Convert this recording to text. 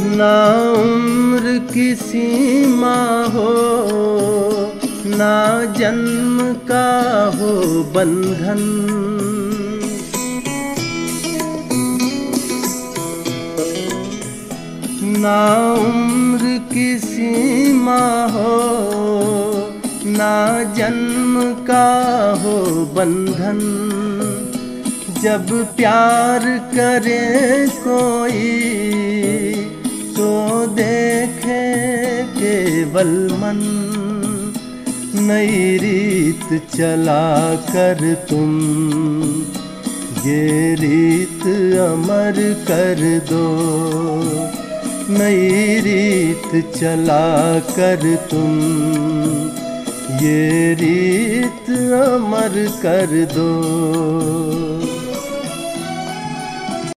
ना उम्र की सीमा हो, ना जन्म का हो बंधन। ना उम्र की सीमा हो, ना जन्म का हो बंधन। जब प्यार करे कोई केवल मन नई रीत चला कर तुम। ये रीत अमर कर दो, नई रीत चला कर तुम। ये रीत अमर कर दो।